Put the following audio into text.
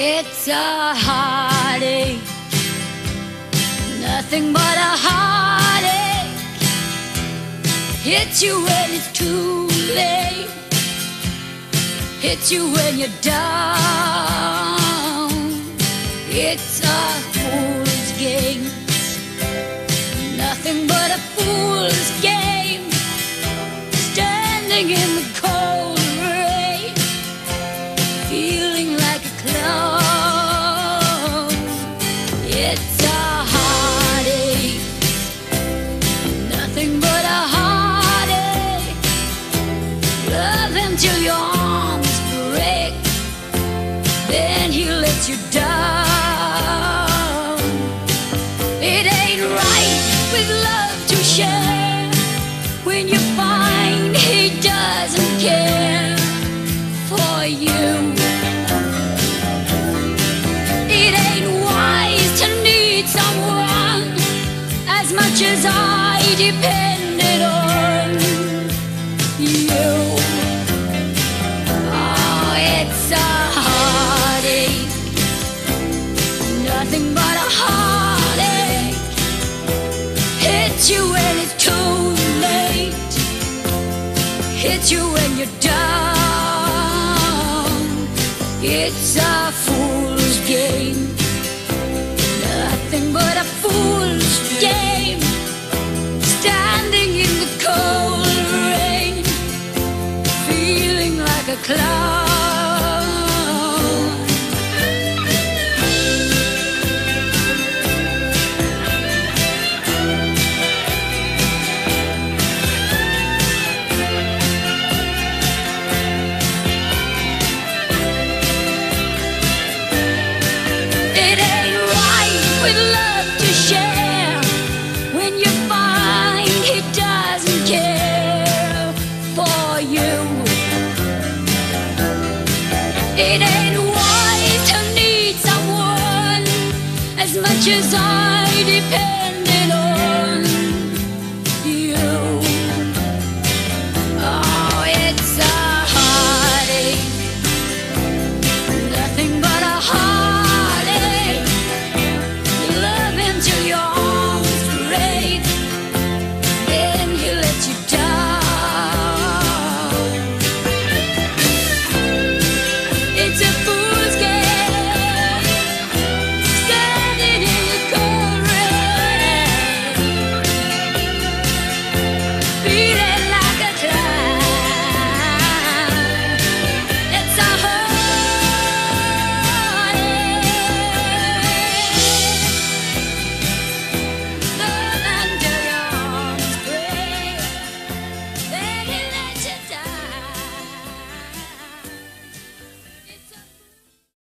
It's a heartache, nothing but a heartache. Hits you when it's too late, hits you when you're down. It's a fool's game, nothing but a fool's game. Standing in the cold you. It ain't right with love to share when you find he doesn't care for you. It ain't wise to need someone as much as I depended it's too late, hits you when you're down. It's a fool's game, nothing but a fool's game. Standing in the cold rain, feeling like a clown. It ain't wise to need someone as much as I depend.